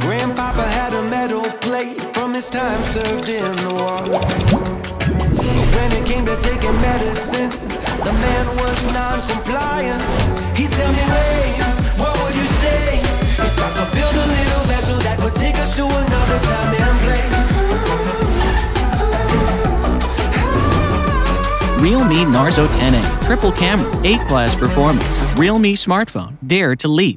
Grandpapa had a metal plate from his time served in the war. But when it came to taking medicine, the man Realme Narzo 10A, triple camera, A class performance. Realme smartphone, dare to leap.